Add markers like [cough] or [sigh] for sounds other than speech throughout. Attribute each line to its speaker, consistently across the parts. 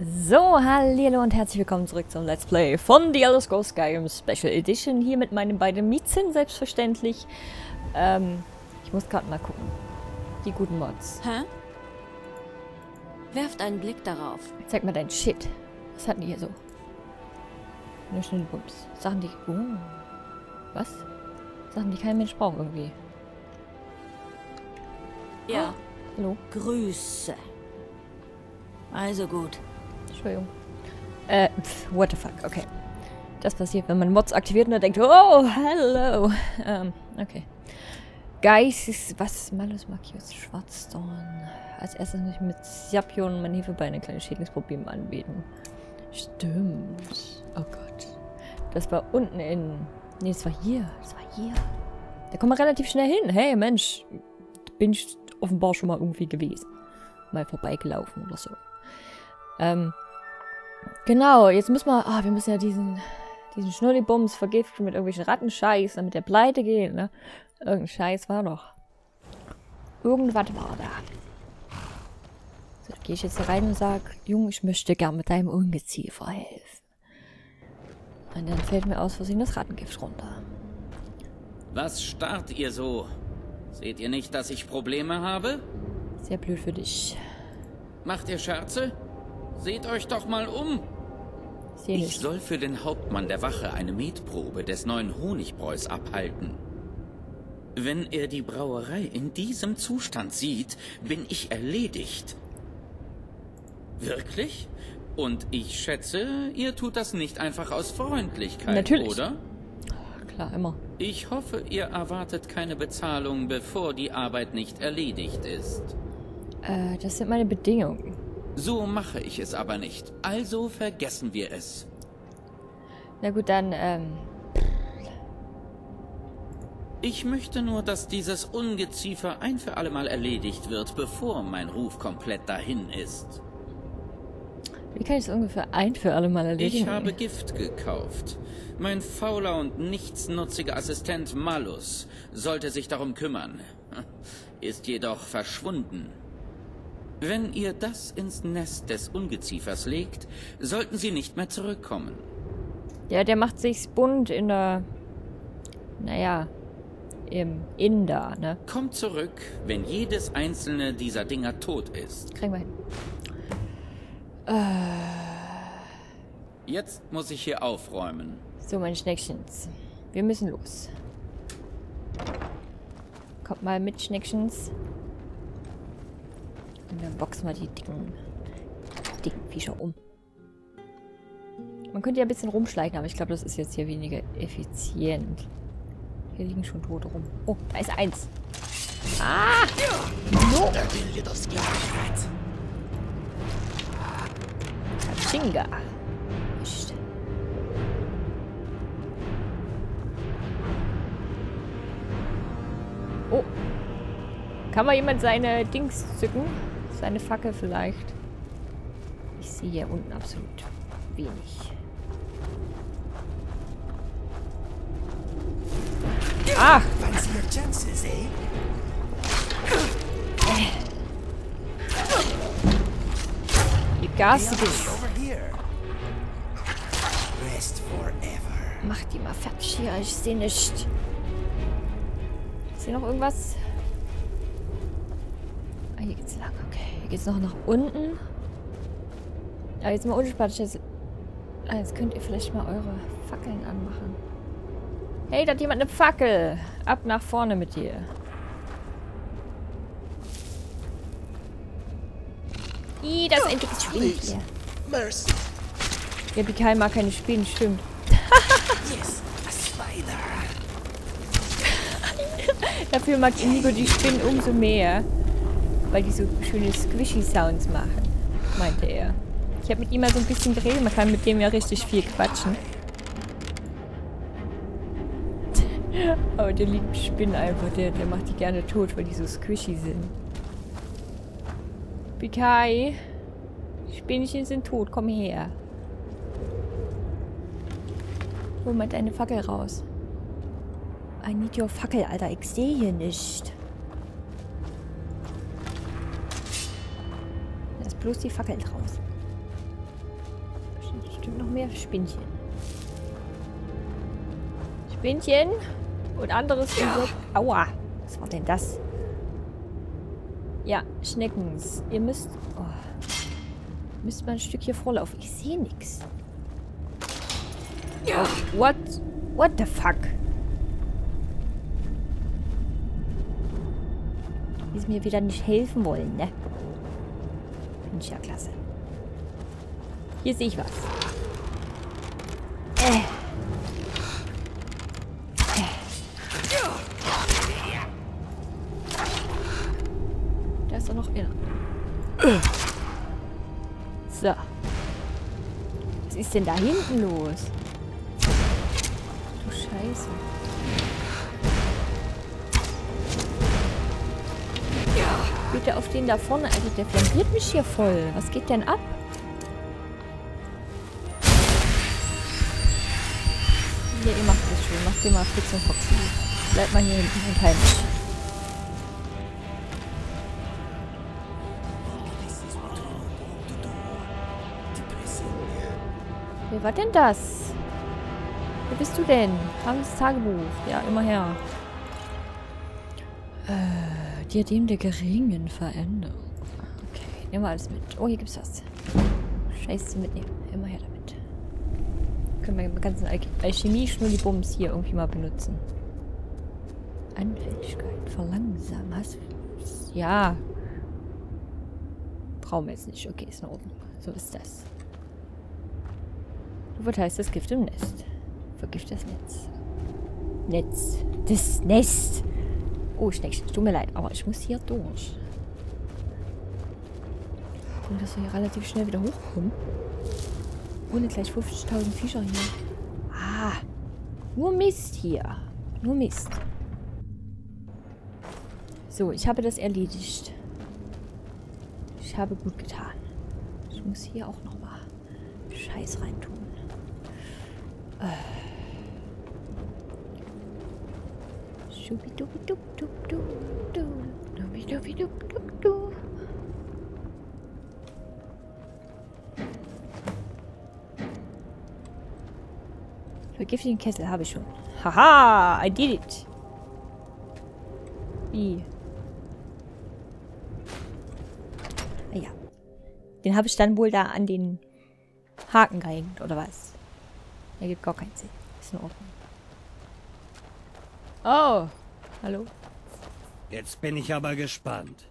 Speaker 1: So, hallo und herzlich willkommen zurück zum Let's Play von The Elder Scrolls Skyrim Special Edition. Hier mit meinen beiden Miezen, selbstverständlich. Ähm, ich muss gerade mal gucken. Die guten Mods.
Speaker 2: Hä? Werft einen Blick darauf.
Speaker 1: Zeig mal dein Shit. Was hatten die hier so? Nur schnelle Bums. Sachen, die... Oh. Was? Sachen, die kein Mensch braucht irgendwie.
Speaker 2: Ja.
Speaker 1: Hallo?
Speaker 2: Grüße. Also gut.
Speaker 1: Entschuldigung. Äh, pf, what the fuck, okay. Das passiert, wenn man Mods aktiviert und dann denkt, oh, hello. Ähm, okay. Geist, was? Malus Macius Schwarzdorn. Als erstes muss ich mit Sapion meine Hilfe bei einem kleinen Schädlingsproblem anbieten. Stimmt. Oh Gott. Das war unten in... Nee, das war hier. Das war hier. Da kommen wir relativ schnell hin. Hey, Mensch. Bin ich offenbar schon mal irgendwie gewesen. Mal vorbeigelaufen oder so. Ähm, genau, jetzt müssen wir, ah, wir müssen ja diesen, diesen Schnurribums vergiften mit irgendwelchen Rattenscheiß, damit der pleite geht, ne? Irgendein Scheiß war doch. Irgendwas war da. So, da gehe ich jetzt rein und sag, Junge, ich möchte gern mit deinem Ungeziefer helfen. Und dann fällt mir aus Versehen das Rattengift runter.
Speaker 3: Was starrt ihr so? Seht ihr nicht, dass ich Probleme habe?
Speaker 1: Sehr blöd für dich.
Speaker 3: Macht ihr Scherze? Seht euch doch mal um.
Speaker 1: Ich sehe
Speaker 3: Ich
Speaker 1: nicht.
Speaker 3: soll für den Hauptmann der Wache eine Metprobe des neuen Honigbräus abhalten. Wenn er die Brauerei in diesem Zustand sieht, bin ich erledigt. Wirklich? Und ich schätze, ihr tut das nicht einfach aus Freundlichkeit,
Speaker 1: Natürlich.
Speaker 3: oder?
Speaker 1: Klar, immer.
Speaker 3: Ich hoffe, ihr erwartet keine Bezahlung, bevor die Arbeit nicht erledigt ist.
Speaker 1: Äh, das sind meine Bedingungen.
Speaker 3: So mache ich es aber nicht. Also vergessen wir es.
Speaker 1: Na gut, dann, ähm,
Speaker 3: Ich möchte nur, dass dieses Ungeziefer ein für allemal erledigt wird, bevor mein Ruf komplett dahin ist.
Speaker 1: wie kann ich es ungefähr ein für alle Mal erledigen?
Speaker 3: Ich habe Gift gekauft. Mein fauler und nichtsnutziger Assistent Malus sollte sich darum kümmern. [laughs] Ist jedoch verschwunden. Wenn ihr das ins Nest des Ungeziefers legt, sollten sie nicht mehr zurückkommen.
Speaker 1: Ja, der macht sich's bunt in der. Naja, im Inder, ne?
Speaker 3: Kommt zurück, wenn jedes einzelne dieser Dinger tot ist.
Speaker 1: Kriegen wir hin.
Speaker 3: Jetzt muss ich hier aufräumen.
Speaker 1: So, meine Schneckchens. Wir müssen los. Kommt mal mit, Schneckchens. Und dann boxen wir die dicken, dicken Viecher um. Man könnte ja ein bisschen rumschleichen, aber ich glaube, das ist jetzt hier weniger effizient. Hier liegen schon Tote rum. Oh, da ist eins. Ah! No! Chinga. Mist. Oh. Kann mal jemand seine Dings zücken? Seine Fackel vielleicht. Ich sehe hier unten absolut wenig. Ah!
Speaker 4: Eh?
Speaker 1: Ihr garstiges.
Speaker 4: Forever.
Speaker 1: Mach die mal fertig hier. Ich sehe nicht. Ist hier noch irgendwas? Ah, hier geht's lang. Okay. Hier geht's noch nach unten. Ah, jetzt mal unspannend. Jetzt, ah, jetzt könnt ihr vielleicht mal eure Fackeln anmachen. Hey, da hat jemand eine Fackel. Ab nach vorne mit dir. Ih, das ist ein dickes Spiel hier.
Speaker 4: Mercy.
Speaker 1: Ja, Pikai mag keine Spinnen, stimmt.
Speaker 4: Yes, a spider. [laughs]
Speaker 1: Dafür mag Inigo die Spinnen umso mehr. Weil die so schöne Squishy-Sounds machen, meinte er. Ich habe mit ihm mal so ein bisschen geredet. Man kann mit dem ja richtig viel quatschen. [laughs] Aber der liebt Spinnen einfach. Der, der macht die gerne tot, weil die so squishy sind. Pikai, die Spinnchen sind tot. Komm her. Hol mal deine Fackel raus. I need your Fackel, Alter. Ich sehe hier nicht. Bloß die Fackel draus. bestimmt noch mehr Spinnchen. Spinnchen und anderes Insekt. Aua. Was war denn das? Ja, Schneckens. Ihr müsst... Oh, müsst mal ein Stück hier vorlaufen. Ich sehe nichts. Oh, what? What the fuck? Wie sie mir wieder nicht helfen wollen, ne? Ja klasse. Hier sehe ich was. Äh. Da ist doch noch einer. So. Was ist denn da hinten los? Du Scheiße. Bitte auf den da vorne. Also der flankiert mich hier voll. Was geht denn ab? Hier, ihr macht das schon. Macht ihr mal Fritz und Foxy. Bleibt mal hier hinten und heimlich. Wer war denn das? Wer bist du denn? Hans Tagebuch. Ja, immer her. Äh, Diadem der geringen Veränderung. Okay, nehmen wir alles mit. Oh, hier gibt's was. Scheiße mitnehmen. Immer her damit. Können wir den ganzen Al Alchemie-Schnullibums hier irgendwie mal benutzen. Anfälligkeit, verlangsamen. Hast. Ja. Brauchen wir jetzt nicht. Okay, ist in Ordnung. So ist das. Du verteilst das Gift im Nest. Vergift das Netz. Netz. Das Nest. Oh, Schneckchen, tut mir leid, aber ich muss hier durch. Und dass wir hier relativ schnell wieder hochkommen. Ohne gleich 50.000 Viecher hier. Ah, nur Mist hier. Nur Mist. So, ich habe das erledigt. Ich habe gut getan. Ich muss hier auch nochmal Scheiß reintun. Schubidubidubidubidu. Vergiftigen Kessel habe ich schon. Haha, I did it. Wie? Ah ja. Den habe ich dann wohl da an den Haken gehängt, oder was? Ergibt gar keinen Sinn. Ist in Ordnung. Oh, hallo.
Speaker 4: Jetzt bin ich aber gespannt.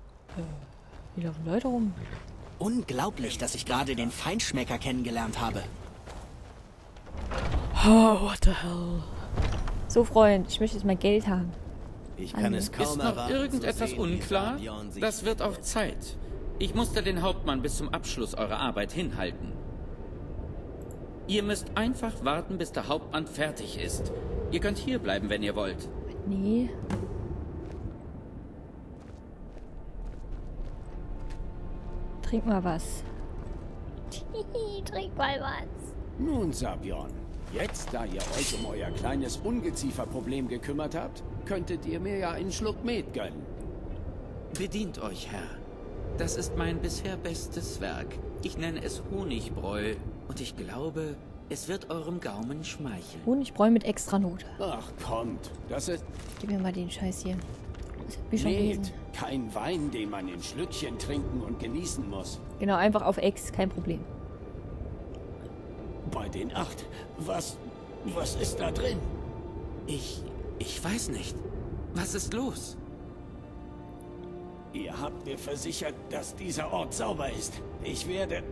Speaker 1: Hier laufen Leute rum.
Speaker 5: Unglaublich, dass ich gerade den Feinschmecker kennengelernt habe.
Speaker 1: Oh, what the hell. So, Freund, ich möchte jetzt mal Geld haben.
Speaker 5: Ich
Speaker 1: kann
Speaker 5: es
Speaker 3: Ist noch irgendetwas unklar? Das wird auch Zeit. Ich musste den Hauptmann bis zum Abschluss eurer Arbeit hinhalten. Ihr müsst einfach warten, bis der Hauptmann fertig ist. Ihr könnt hier bleiben, wenn ihr wollt.
Speaker 1: Nee. Trink mal was. [laughs] Trink mal was.
Speaker 6: Nun, Sabion, jetzt, da ihr euch um euer kleines Ungezieferproblem gekümmert habt, könntet ihr mir ja einen Schluck Met gönnen.
Speaker 3: Bedient euch, Herr. Das ist mein bisher bestes Werk. Ich nenne es Honigbräu und ich glaube, es wird eurem Gaumen schmeicheln.
Speaker 1: Honigbräu mit extra Note.
Speaker 6: Ach, kommt, das ist
Speaker 1: Gib mir mal den Scheiß hier. Ich schon
Speaker 6: Met, kein Wein, den man in Schlückchen trinken und genießen muss.
Speaker 1: Genau, einfach auf Ex, kein Problem.
Speaker 6: Bei den acht, was, was ist da drin?
Speaker 3: Ich, ich weiß nicht. Was ist los?
Speaker 6: Ihr habt mir versichert, dass dieser Ort sauber ist. Ich werde,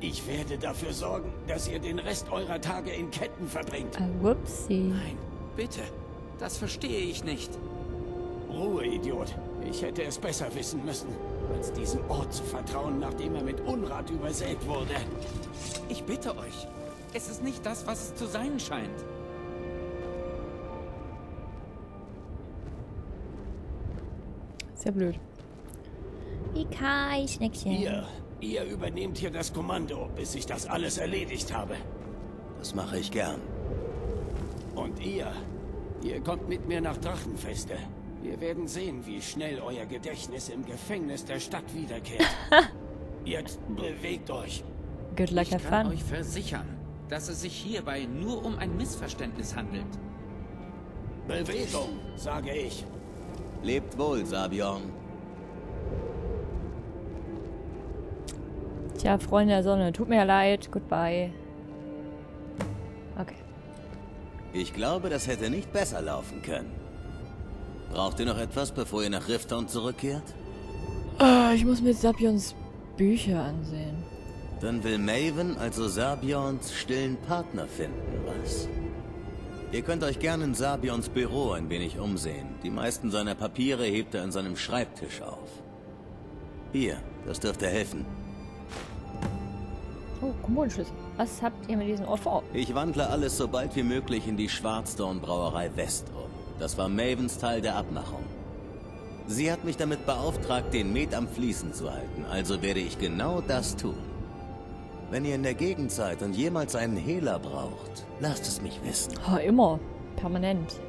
Speaker 6: ich werde dafür sorgen, dass ihr den Rest eurer Tage in Ketten verbringt.
Speaker 1: Ah, whoopsie.
Speaker 3: Nein, bitte. Das verstehe ich nicht.
Speaker 6: Ruhe, Idiot. Ich hätte es besser wissen müssen, als diesem Ort zu vertrauen, nachdem er mit Unrat übersät wurde.
Speaker 3: Ich bitte euch. Es ist nicht das, was es zu sein scheint.
Speaker 1: Sehr blöd. Ikai, Schneckchen.
Speaker 6: Ihr, ihr übernehmt hier das Kommando, bis ich das alles erledigt habe.
Speaker 5: Das mache ich gern.
Speaker 6: Und ihr, ihr kommt mit mir nach Drachenfeste. Wir werden sehen, wie schnell euer Gedächtnis im Gefängnis der Stadt wiederkehrt. [laughs] Jetzt bewegt euch.
Speaker 1: Good luck,
Speaker 3: Ich kann
Speaker 1: fun.
Speaker 3: euch versichern, dass es sich hierbei nur um ein Missverständnis handelt.
Speaker 6: Bewegung, sage ich.
Speaker 7: Lebt wohl, Sabion.
Speaker 1: Tja, Freunde der Sonne, tut mir leid. Goodbye. Okay.
Speaker 7: Ich glaube, das hätte nicht besser laufen können. Braucht ihr noch etwas, bevor ihr nach Rifton zurückkehrt?
Speaker 1: Ah, ich muss mir Sapions Bücher ansehen.
Speaker 7: Dann will Maven also Sabions stillen Partner finden, was? Ihr könnt euch gerne in Sabions Büro ein wenig umsehen. Die meisten seiner Papiere hebt er an seinem Schreibtisch auf. Hier, das dürfte helfen.
Speaker 1: Oh, Kommunenschlüssel. Was habt ihr mit diesem Ort vor?
Speaker 7: Ich wandle alles so bald wie möglich in die Schwarzdorn Brauerei West um. Das war Mavens Teil der Abmachung. Sie hat mich damit beauftragt, den Met am Fließen zu halten, also werde ich genau das tun. Wenn ihr in der Gegend seid und jemals einen Hehler braucht, lasst es mich wissen.
Speaker 1: Oh, immer. Permanent.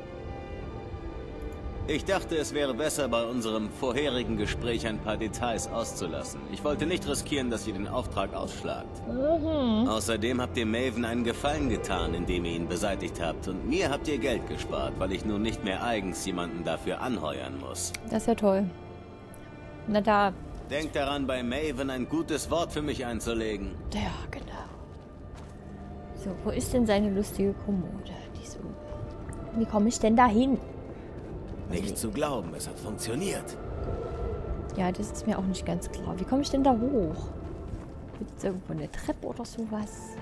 Speaker 7: Ich dachte, es wäre besser, bei unserem vorherigen Gespräch ein paar Details auszulassen. Ich wollte nicht riskieren, dass ihr den Auftrag ausschlagt.
Speaker 1: Mhm.
Speaker 7: Außerdem habt ihr Maven einen Gefallen getan, indem ihr ihn beseitigt habt. Und mir habt ihr Geld gespart, weil ich nun nicht mehr eigens jemanden dafür anheuern muss.
Speaker 1: Das ist ja toll. Na da.
Speaker 7: Denkt daran, bei Maven ein gutes Wort für mich einzulegen.
Speaker 1: Ja, genau. So, wo ist denn seine lustige Kommode? Die so. Wie komme ich denn da hin?
Speaker 7: Nicht zu glauben, es hat funktioniert.
Speaker 1: Ja, das ist mir auch nicht ganz klar. Wie komme ich denn da hoch? Gibt es irgendwo eine Treppe oder sowas?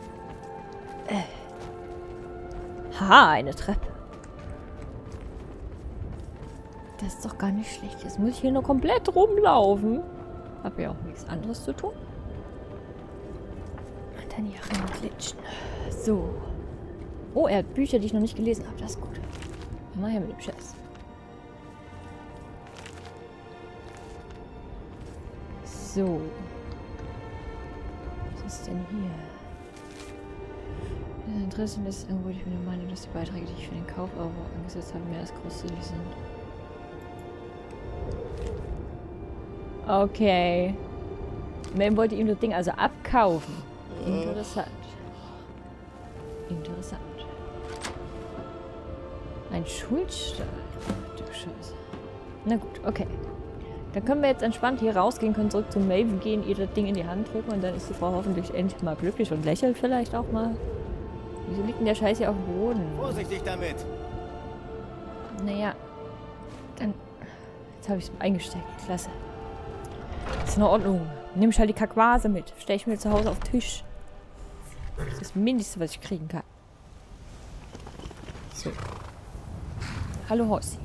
Speaker 1: Äh. Ha, eine Treppe. Das ist doch gar nicht schlecht. Jetzt muss ich hier nur komplett rumlaufen. Hab ja auch nichts anderes zu tun. Und dann hier reinglitschen. So. Oh, er hat Bücher, die ich noch nicht gelesen habe. Das ist gut. Mal her mit dem Scheiß. So. Was ist denn hier? Das Interesse ist irgendwo, ich bin der Meinung, dass die Beiträge, die ich für den Kauf Euro angesetzt habe, mehr als großzügig sind. Okay. Man wollte ihm das Ding also abkaufen. Interessant. Interessant. Ein Schuldstahl. Du Scheiße. Na gut, okay. Dann können wir jetzt entspannt hier rausgehen, können zurück zu Maven gehen, ihr das Ding in die Hand drücken und dann ist die Frau hoffentlich endlich mal glücklich und lächelt vielleicht auch mal. Wieso liegt denn der Scheiß hier auf dem Boden?
Speaker 7: Vorsichtig damit!
Speaker 1: Naja, dann... Jetzt habe ich es eingesteckt. Klasse. Ist in Ordnung. Nehme ich halt die Kackwase mit. Stelle ich mir zu Hause auf den Tisch. Das ist das Mindeste, was ich kriegen kann. So. Hallo Horsi.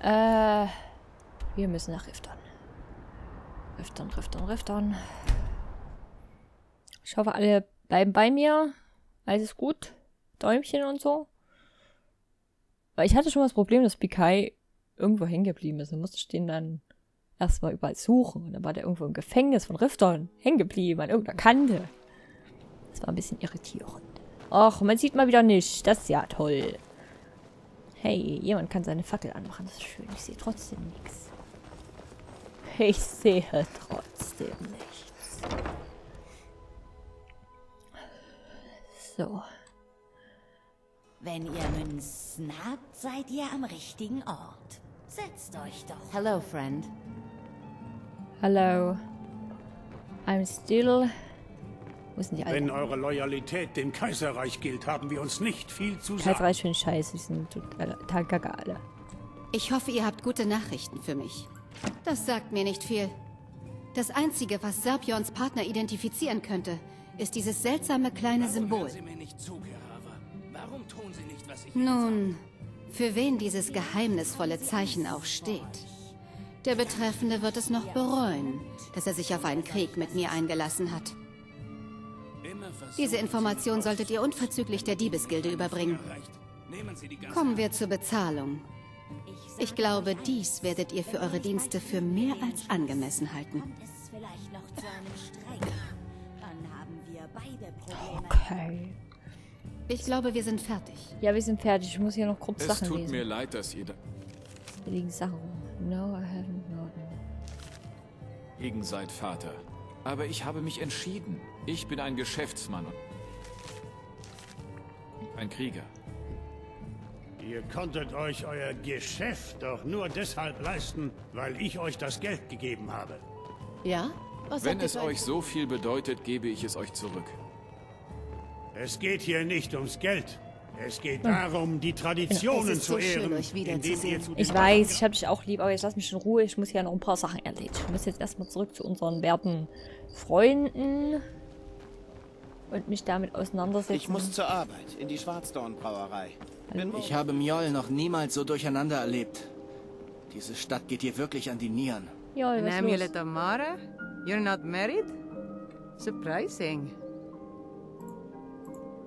Speaker 1: Äh... Wir müssen nach Rifton. Rifton, Rifton, Rifton. Ich hoffe, alle bleiben bei mir. Alles ist gut. Däumchen und so. Weil ich hatte schon mal das Problem, dass Pikai irgendwo hängen geblieben ist. Da musste ich den dann erstmal überall suchen. Und dann war der irgendwo im Gefängnis von Rifton hängen geblieben, an irgendeiner Kante. Das war ein bisschen irritierend. Och, man sieht mal wieder nicht. Das ist ja toll. Hey, jemand kann seine Fackel anmachen. Das ist schön. Ich sehe trotzdem nichts. Ich sehe trotzdem nichts. So.
Speaker 2: Wenn ihr Münzen habt, seid ihr am richtigen Ort. Setzt euch doch. Hello, friend.
Speaker 1: Hallo. I'm still... Wo sind die
Speaker 6: Wenn
Speaker 1: Alten?
Speaker 6: eure Loyalität dem Kaiserreich gilt, haben wir uns nicht viel zu sagen.
Speaker 1: Kaiserreich für den Scheiß. Die sind total total alle.
Speaker 8: Ich hoffe, ihr habt gute Nachrichten für mich. Das sagt mir nicht viel. Das Einzige, was Serpions Partner identifizieren könnte, ist dieses seltsame kleine Symbol.
Speaker 6: Sie mir nicht zu. Warum tun Sie nicht, was ich...
Speaker 8: Nun, für wen dieses geheimnisvolle Zeichen auch steht. Der Betreffende wird es noch bereuen, dass er sich auf einen Krieg mit mir eingelassen hat. Diese Information solltet ihr unverzüglich der Diebesgilde überbringen. Kommen wir zur Bezahlung. Ich glaube, dies werdet ihr für eure Dienste für mehr als angemessen halten.
Speaker 2: Kommt es vielleicht noch zu einem Streit? Dann haben wir beide Probleme.
Speaker 1: Okay.
Speaker 8: Ich glaube, wir sind fertig.
Speaker 1: Ja, wir sind fertig. Ich muss hier noch kurz
Speaker 9: Es
Speaker 1: Sachen
Speaker 9: tut
Speaker 1: lesen.
Speaker 9: mir leid, dass ihr da
Speaker 1: Hier liegen Sachen rum. No, I haven't known.
Speaker 9: gegen seid, Vater. Aber ich habe mich entschieden. Ich bin ein Geschäftsmann. Ein Krieger.
Speaker 4: Ihr konntet euch euer Geschäft doch nur deshalb leisten, weil ich euch das Geld gegeben habe.
Speaker 8: Ja? Was
Speaker 9: Wenn es euch so viel bedeutet, gebe ich es euch zurück.
Speaker 4: Es geht hier nicht ums Geld. Es geht darum, die Traditionen
Speaker 8: Es ist
Speaker 4: zu
Speaker 8: so schön,
Speaker 4: ehren,
Speaker 1: Ich weiß, ich hab dich auch lieb, aber jetzt lass mich in Ruhe. Ich muss ja noch ein paar Sachen erledigen. Ich muss jetzt erstmal zurück zu unseren werten Freunden und mich damit auseinandersetzen.
Speaker 5: Ich muss zur Arbeit, in die Schwarzdorn-Brauerei.
Speaker 10: Ich habe Mjoll noch niemals so durcheinander erlebt. Diese Stadt geht dir wirklich an die Nieren.
Speaker 11: An
Speaker 1: was los?
Speaker 11: amulet of Mara? You're not married? Surprising.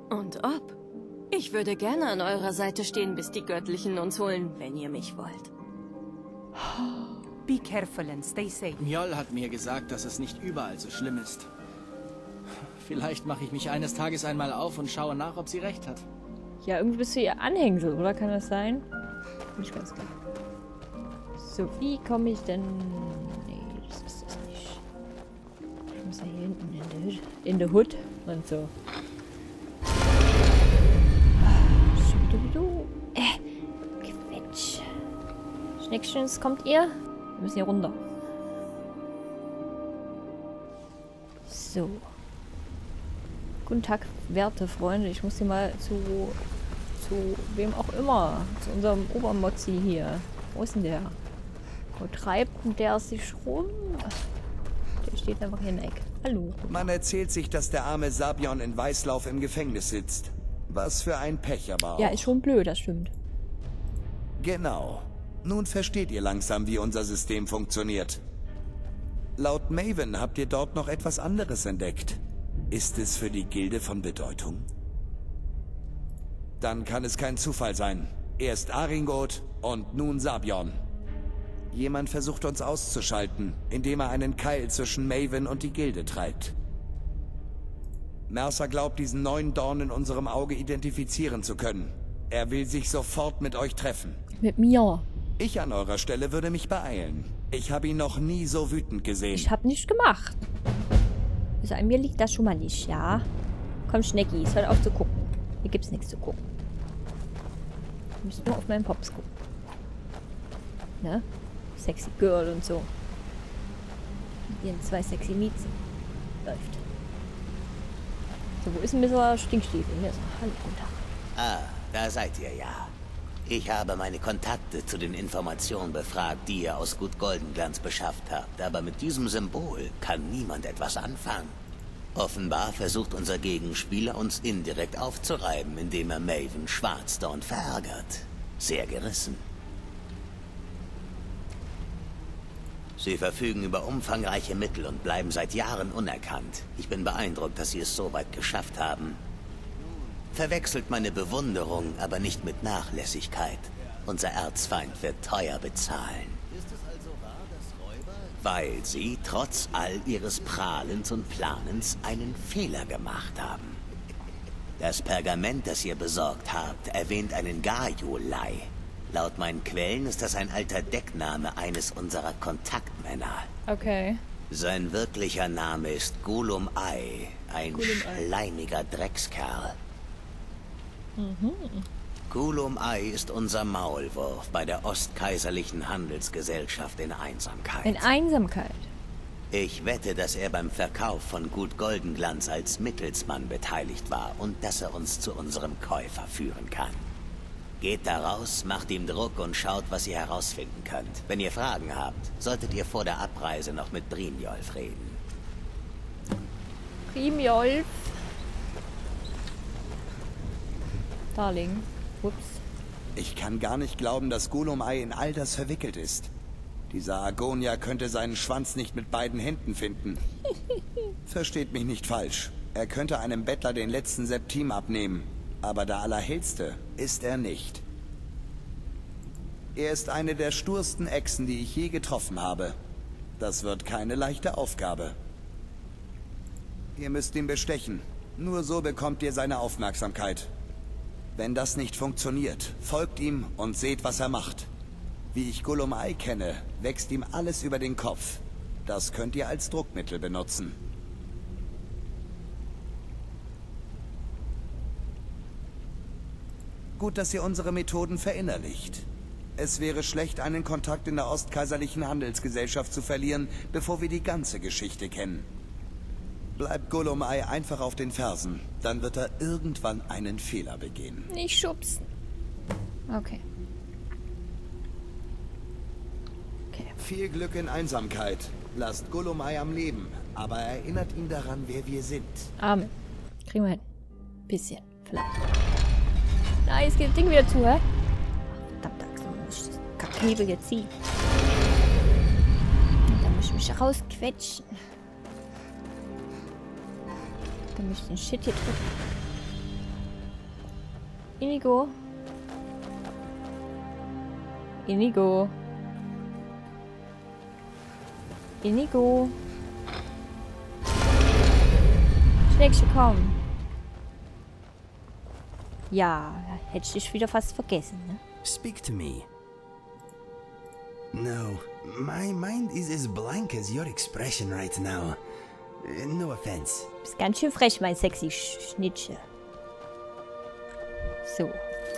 Speaker 12: Und ob? Ich würde gerne an eurer Seite stehen, bis die Göttlichen uns holen, wenn ihr mich wollt.
Speaker 11: Be careful and stay safe.
Speaker 10: Mjoll hat mir gesagt, dass es nicht überall so schlimm ist. Vielleicht mache ich mich eines Tages einmal auf und schaue nach, ob sie recht hat.
Speaker 1: Ja, irgendwie bist du ihr Anhängsel, oder? Kann das sein? Nicht ganz klar. So, wie komme ich denn... Nee, das ist das nicht. Ich muss ja hier hinten in der Hut. In der Hut und so. Äh, Quetsch. Schneckchens, kommt ihr? Wir müssen hier runter. So. Guten Tag, werte Freunde. Ich muss hier mal zu, zu wem auch immer. Zu unserem Obermozzi hier. Wo ist denn der? Wo treibt denn der sich rum? Der steht einfach hier in der Ecke. Hallo.
Speaker 13: Man erzählt sich, dass der arme Sabion in Weißlauf im Gefängnis sitzt. Was für ein Pech aber auch.
Speaker 1: Ja, ist schon blöd, das stimmt.
Speaker 13: Genau. Nun versteht ihr langsam, wie unser System funktioniert. Laut Maven habt ihr dort noch etwas anderes entdeckt. Ist es für die Gilde von Bedeutung? Dann kann es kein Zufall sein. Erst Aringot und nun Sabion. Jemand versucht uns auszuschalten, indem er einen Keil zwischen Maven und die Gilde treibt. Mercer glaubt, diesen neuen Dorn in unserem Auge identifizieren zu können. Er will sich sofort mit euch treffen.
Speaker 1: Mit mir.
Speaker 13: Ich an eurer Stelle würde mich beeilen. Ich habe ihn noch nie so wütend gesehen.
Speaker 1: Ich hab nicht gemacht. Also an mir liegt das schon mal nicht, ja? Komm, Schneckis, hört auf zu gucken. Hier gibt's nichts zu gucken. Du musst nur auf meinen Pops gucken. Ne? Sexy Girl und so. Mit ihren zwei sexy Miezen. Läuft. So, wo ist denn dieser Stinkstiefel? Hier ist er. Hallo, guten Tag.
Speaker 7: Ah, da seid ihr ja. Ich habe meine Kontakte zu den Informationen befragt, die ihr aus Gut Goldenglanz beschafft habt, aber mit diesem Symbol kann niemand etwas anfangen. Offenbar versucht unser Gegenspieler uns indirekt aufzureiben, indem er Maven Schwarzdorn verärgert. Sehr gerissen. Sie verfügen über umfangreiche Mittel und bleiben seit Jahren unerkannt. Ich bin beeindruckt, dass sie es so weit geschafft haben. Verwechselt meine Bewunderung, aber nicht mit Nachlässigkeit. Unser Erzfeind wird teuer bezahlen. Weil sie, trotz all ihres Prahlens und Planens, einen Fehler gemacht haben. Das Pergament, das ihr besorgt habt, erwähnt einen Gajolai. Laut meinen Quellen ist das ein alter Deckname eines unserer Kontaktmänner.
Speaker 1: Okay.
Speaker 7: Sein wirklicher Name ist Gulum Ai, ein
Speaker 1: Gulum Ai.
Speaker 7: schleimiger Dreckskerl.
Speaker 1: Mhm.
Speaker 7: Gulum Ai ist unser Maulwurf bei der Ostkaiserlichen Handelsgesellschaft in Einsamkeit.
Speaker 1: In Einsamkeit.
Speaker 7: Ich wette, dass er beim Verkauf von Gut Goldenglanz als Mittelsmann beteiligt war und dass er uns zu unserem Käufer führen kann. Geht da raus, macht ihm Druck und schaut, was ihr herausfinden könnt. Wenn ihr Fragen habt, solltet ihr vor der Abreise noch mit Brimjolf reden.
Speaker 1: Primjolf. Darling. Ups.
Speaker 13: Ich kann gar nicht glauben, dass Gulumai in all das verwickelt ist. Dieser Agonia könnte seinen Schwanz nicht mit beiden Händen finden. [laughs] Versteht mich nicht falsch. Er könnte einem Bettler den letzten Septim abnehmen. Aber der Allerhellste ist er nicht. Er ist eine der stursten Echsen, die ich je getroffen habe. Das wird keine leichte Aufgabe. Ihr müsst ihn bestechen. Nur so bekommt ihr seine Aufmerksamkeit. Wenn das nicht funktioniert, folgt ihm und seht, was er macht. Wie ich Gulumai kenne, wächst ihm alles über den Kopf. Das könnt ihr als Druckmittel benutzen. Gut, dass ihr unsere Methoden verinnerlicht. Es wäre schlecht, einen Kontakt in der Ostkaiserlichen Handelsgesellschaft zu verlieren, bevor wir die ganze Geschichte kennen. Bleibt Golomai einfach auf den Fersen, dann wird er irgendwann einen Fehler begehen.
Speaker 1: Nicht schubsen. Okay.
Speaker 13: Okay. Viel Glück in Einsamkeit. Lasst Golomai am Leben, aber erinnert ihn daran, wer wir sind.
Speaker 1: Amen. Kriegen wir hin. Bisschen, vielleicht. Na, jetzt geht das Ding wieder zu, hä? Verdammt, da muss ich das jetzt ziehen. Da muss ich mich rausquetschen. Da muss ich den Shit hier drücken. Inigo. Inigo. Inigo. Schneckchen, komm. Ja, hätte ich dich wieder fast vergessen, ne?
Speaker 14: Speak to me. No, my mind is as blank as your expression right now. No offense.
Speaker 1: Bist ganz schön frech, mein sexy Schnittchen. So.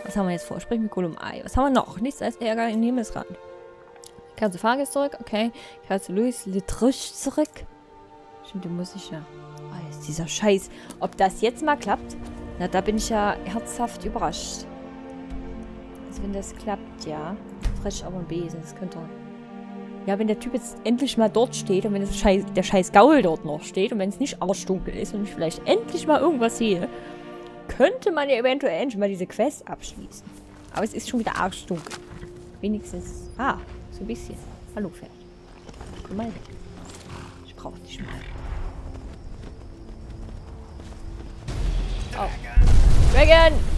Speaker 1: Was haben wir jetzt vor? Sprich mit Gollum Ei. Was haben wir noch? Nichts als Ärger im Himmelsrand. Kerze Farges zurück, okay. Kerze Louis Litrusch zurück. Stimmt, die muss ich ja. Oh, jetzt dieser Scheiß. Ob das jetzt mal klappt? Na, da bin ich ja herzhaft überrascht. Also wenn das klappt, ja. Frisch aber ein Besen, das könnte... Ja, wenn der Typ jetzt endlich mal dort steht und wenn das Scheiß, der scheiß Gaul dort noch steht und wenn es nicht arschdunkel ist und ich vielleicht endlich mal irgendwas sehe, könnte man ja eventuell endlich mal diese Quest abschließen. Aber es ist schon wieder arschdunkel. Wenigstens... Ah, so ein bisschen. Hallo, Pferd. Komm mal weg. Ich brauche dich mal. Oh. Dragon!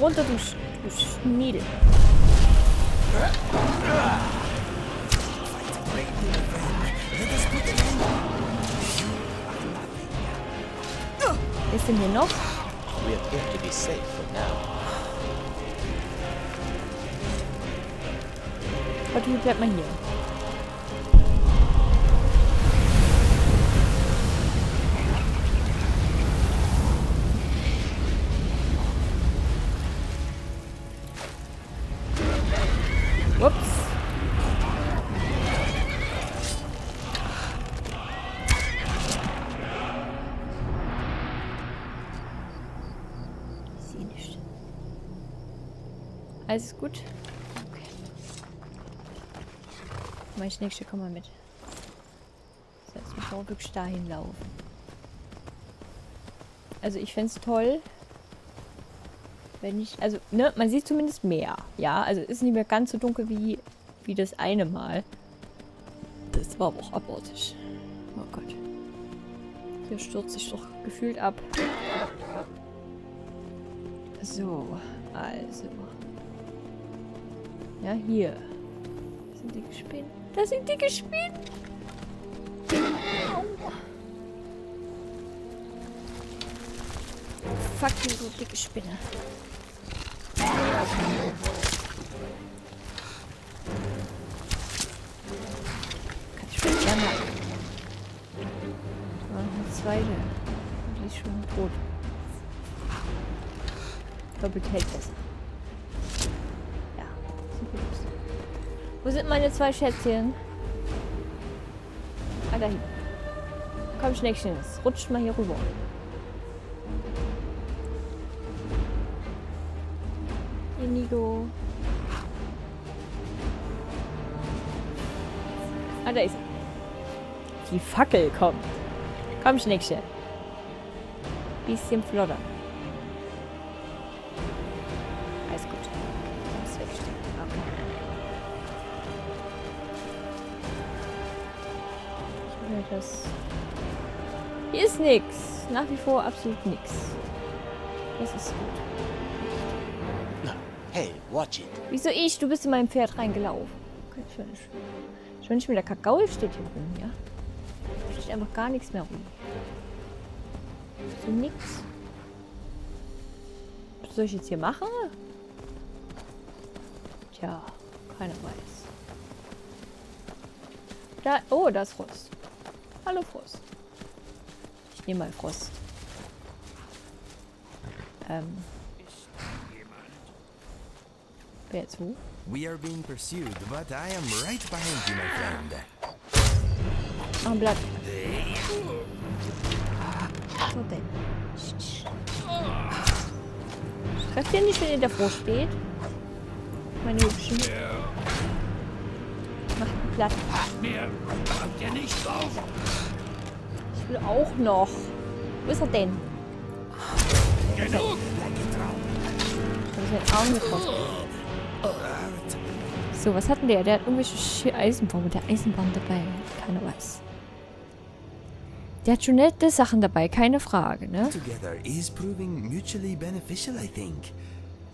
Speaker 1: Runter, du, du Schniedel. Ist denn hier noch?
Speaker 7: We appear to be safe for now.
Speaker 1: Gott, wie bleibt man hier? Ups. Ich sehe nicht. Alles gut? Okay. Mein Schneckchen, komm mal mit. Das heißt, wir brauchen wirklich dahin laufen. Also ich fände es toll, wenn ich, also, ne, man sieht zumindest mehr. Ja, also ist nicht mehr ganz so dunkel wie, wie das eine Mal. Das war auch abartig. Oh Gott. Hier stürzt sich doch gefühlt ab. So, also. Ja, hier. Das sind dicke Spinnen. Das sind dicke Spinnen. Au. Fuck you, du dicke Spinne. Zweite. Die ist schon tot. Doppelt hält besser. Ja, sieht. Wo sind meine zwei Schätzchen? Ah, da hinten. Komm, Schneckchen, rutscht mal hier rüber. Inigo. Ah, da ist er. Die Fackel kommt. Komm, Schneckchen. Bisschen flotter. Alles gut. Alles wegstehen. Okay. Ich will das... Hier ist nix. Nach wie vor absolut nix. Das ist gut.
Speaker 7: Hey, watch it.
Speaker 1: Wieso ich? Du bist in mein Pferd reingelaufen. Okay, schön. Schon nicht mehr der Kakao steht hier rum, ja? Steht einfach gar nichts mehr rum. So nix. Was soll ich jetzt hier machen? Tja, keiner weiß. Da, oh, da ist Frost. Hallo Frost. Ich nehme mal Frost. Ähm. Wer jetzt wo?
Speaker 14: We are being pursued, but I am right behind you, my friend.
Speaker 1: Ein Blatt. Denn. Trefft ihr nicht, wenn ihr davor steht? Meine Hübschen. Macht ein Blatt.
Speaker 4: Mir kommt ihr nicht drauf.
Speaker 1: Ich will auch noch. Wo ist er denn?
Speaker 4: Genug!
Speaker 1: Ich habe seinen Arm getroffen. So, was hatten der? Der hat irgendwelche mit der Eisenbahn dabei. Keiner weiß. Der hat schon nette Sachen dabei, keine Frage, ne?
Speaker 14: Together is proving mutually beneficial, I think.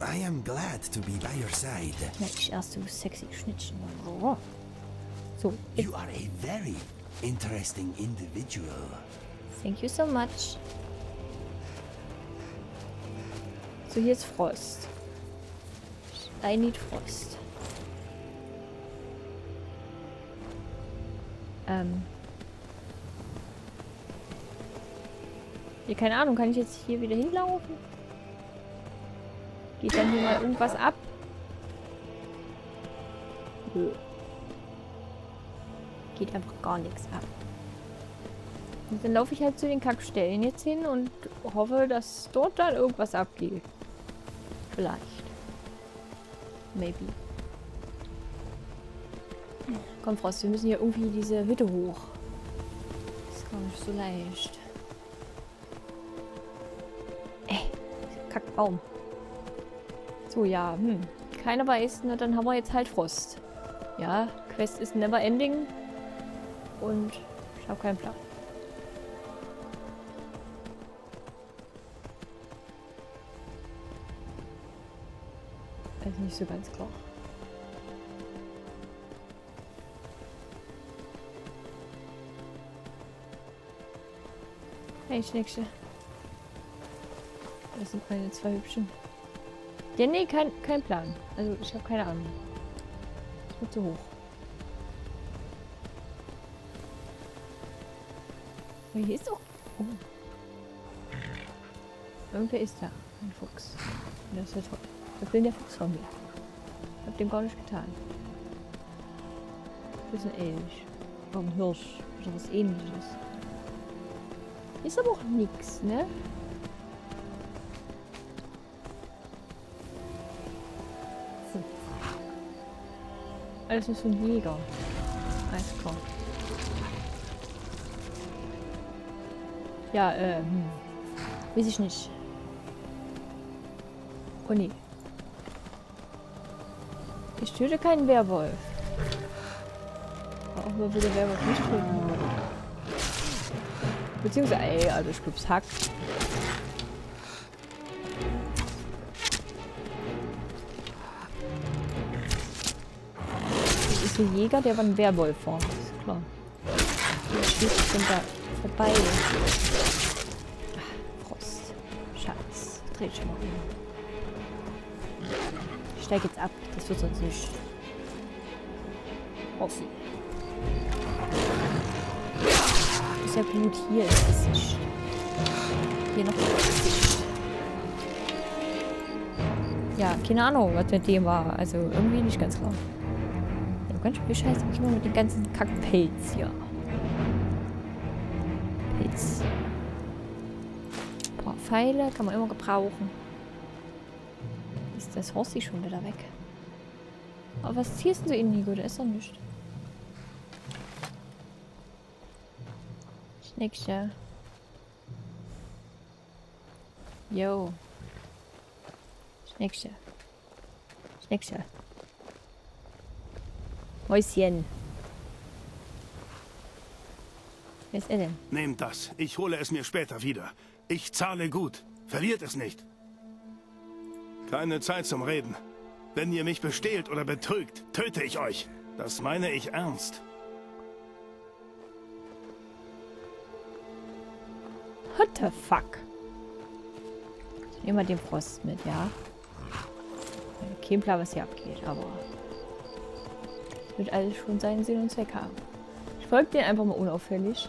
Speaker 14: I am glad to be by your side.
Speaker 1: Ich erst, du sexy Schnittchen. Oh. So,
Speaker 14: You are a very interesting individual.
Speaker 1: thank you so much. So, hier ist Frost. I need Frost. Ähm. Ja, keine Ahnung, kann ich jetzt hier wieder hinlaufen? Geht dann hier mal irgendwas ab? Nö. Geht einfach gar nichts ab. Und dann laufe ich halt zu den Kackstellen jetzt hin und hoffe, dass dort dann irgendwas abgeht. Vielleicht. Maybe. Komm, Frost, wir müssen hier irgendwie diese Hütte hoch. Das ist gar nicht so leicht. Kackbaum. So, ja, hm. Keiner weiß, na dann haben wir jetzt halt Frost. Ja, Quest ist never ending. Und ich habe keinen Plan. Ist nicht so ganz klar. Hey, Schneckche. Das sind meine zwei Hübschen. Ja, nee, kein, kein Plan. Also, ich habe keine Ahnung. Ist mir zu hoch. Aber hier ist doch... Oh. Irgendwer ist da. Ein Fuchs. Das ist ja toll. Was will der Fuchs von mir? Ich hab dem gar nicht getan. Ein Elch. Oder ein Hirsch. Oder was ähnliches. Hier ist aber auch nix, ne? Alles ist ein Jäger. Alles klar. Ja, äh, hm. Weiß ich nicht. Oh nee. Ich töte keinen Werwolf. Auch will der Werwolf nicht töten würde. Beziehungsweise, ey, also ich glaub's Hack. Das ist ein Jäger, der war ein Werwolf war. Ist klar. Der schießt schon da vorbei. Ach, Frost. Schatz. Dreht schon mal um. Ich steig jetzt ab. Das wird sonst nicht. Rossi. Ist ja gut. Hier ist das Gesicht. Hier noch. Ja, keine Ahnung, was mit dem war. Also irgendwie nicht ganz klar. Ganz schön scheiße. Ich immer mit dem ganzen Kackpelz hier. Pilz. Boah, Pfeile kann man immer gebrauchen. Ist das Horsi schon wieder weg? Aber was ziehst du in Nico? Da ist doch nichts. Schnickche. Yo. Schnickche. Schnickche. Häuschen. Wer ist er denn?
Speaker 4: Nehmt das. Ich hole es mir später wieder. Ich zahle gut. Verliert es nicht. Keine Zeit zum Reden. Wenn ihr mich bestehlt oder betrügt, töte ich euch. Das meine ich ernst.
Speaker 1: What the fuck? Ich nehme mal den Frost mit, ja. Kein Plan, was hier abgeht, aber wird alles schon seinen Sinn und Zweck haben. Ich folge den einfach mal unauffällig.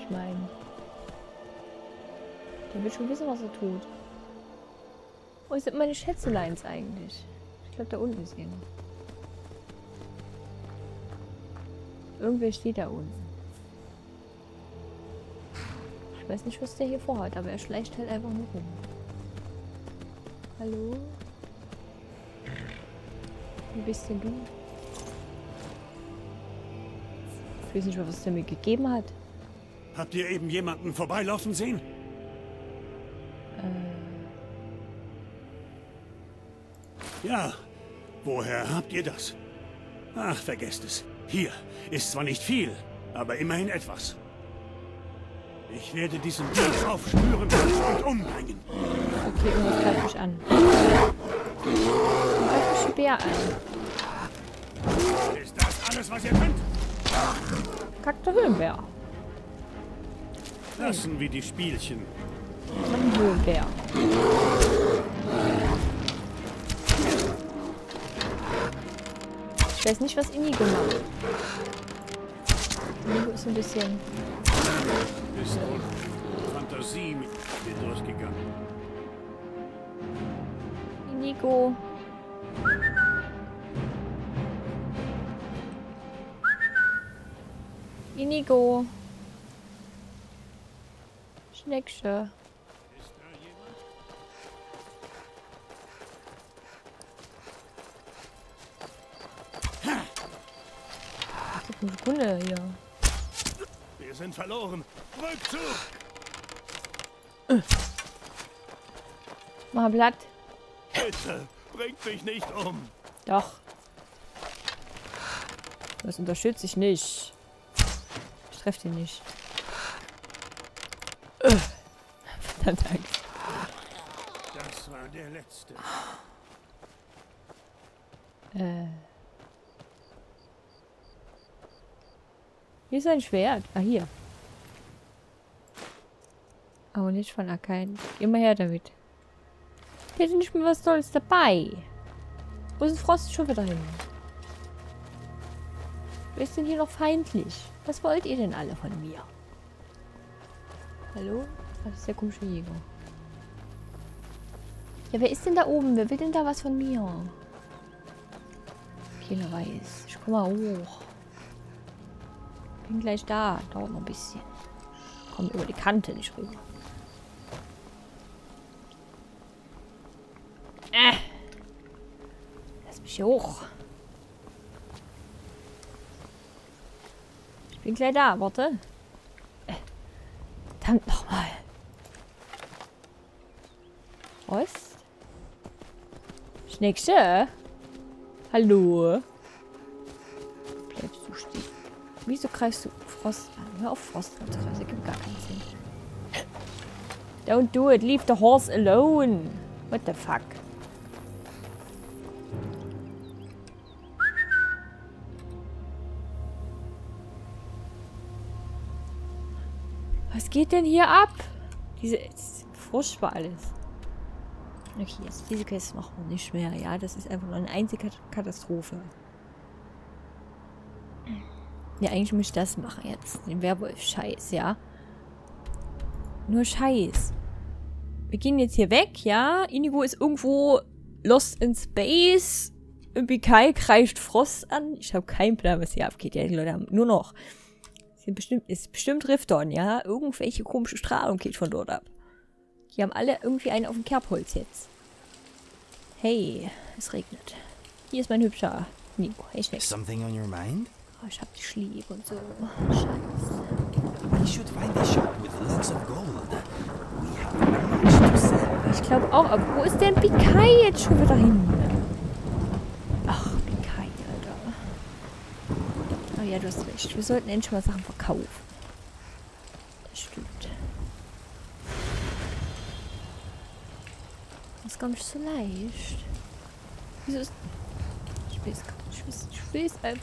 Speaker 1: Ich meine, der wird schon wissen, was er tut. Wo sind meine Schätzeleins eigentlich? Ich glaube, da unten ist einer. Irgendwer steht da unten. Ich weiß nicht, was der hier vorhat, aber er schleicht halt einfach nur rum. Hallo? Bist denn du? Ich weiß nicht mal, was der mir gegeben hat.
Speaker 4: Habt ihr eben jemanden vorbeilaufen sehen?
Speaker 1: Äh.
Speaker 4: Ja. Woher habt ihr das? Ach, vergesst es. Hier ist zwar nicht viel, aber immerhin etwas. Ich werde diesen Brief aufspüren und umbringen.
Speaker 1: Okay, irgendwas greift mich an. Ein Bär an.
Speaker 4: Ist das alles, was ihr könnt?
Speaker 1: Kackter Höhlenbär.
Speaker 4: Lassen wir die Spielchen.
Speaker 1: Ein Höhlenbär. Ich weiß nicht, was Inigo macht. Inigo ist ein bisschen...
Speaker 4: Ist wohl Fantasie mit mir durchgegangen.
Speaker 1: Inigo. Inigo. Schnecksche. Eine Sekunde hier.
Speaker 4: Wir sind verloren. Rückzug!
Speaker 1: Mach Blatt.
Speaker 4: Bitte, bringt mich nicht um.
Speaker 1: Doch. Das unterstütze ich nicht. Ich treffe den nicht. Verdammt Angst.
Speaker 4: Das war der letzte.
Speaker 1: Äh. Hier ist ein Schwert. Ah, hier. Aber nicht von Akain. Geh mal her damit. Ich hätte nicht mehr was Tolles dabei. Wo ist Frost schon wieder hin? Wer ist denn hier noch feindlich? Was wollt ihr denn alle von mir? Hallo? Das ist der komische Jäger. Ja, wer ist denn da oben? Wer will denn da was von mir? Keiner weiß. Ich komm mal hoch. Bin gleich da. Dauert noch ein bisschen. Komm über die Kante nicht rüber. Hoch. Ich bin gleich da. Warte. Äh. Verdammt nochmal. Was? Schnecksche? Hallo? Bleibst du stehen? Wieso greifst du Frost an? Hör auf Frost anzugreifen. Das gibt gar keinen Sinn. Don't do it. Leave the horse alone. What the fuck? Geht denn hier ab? Diese... Furchtbar alles. Okay, diese Quest machen wir nicht mehr. Ja, das ist einfach nur eine einzige Katastrophe. Ja, eigentlich muss ich das machen jetzt. Den Werwolf-Scheiß, ja. Nur Scheiß. Wir gehen jetzt hier weg, ja. Inigo ist irgendwo lost in space. Irgendwie Kai kreischt Frost an. Ich habe keinen Plan, was hier abgeht. Ja, die Leute haben nur noch... Sind bestimmt, ist bestimmt Rifton, ja. Irgendwelche komische Strahlung geht von dort ab. Die haben alle irgendwie einen auf dem Kerbholz jetzt. Hey, es regnet. Hier ist mein hübscher Nico. Hey, Schneck.
Speaker 14: Something on your mind?
Speaker 1: Oh, ich hab dich lieb und so. Scheiße.
Speaker 14: We should find a shop with lots of gold. We have much to sell.
Speaker 1: Ich glaube auch, aber wo ist denn Pikai jetzt schon wieder hin? Ach, Pikai, Alter. Oh ja, du hast recht. Wir sollten endlich mal Sachen verkaufen. Das stimmt. Das ist gar nicht so leicht. Wieso ist... Ich weiß gar nicht. Ich weiß, ich weiß einfach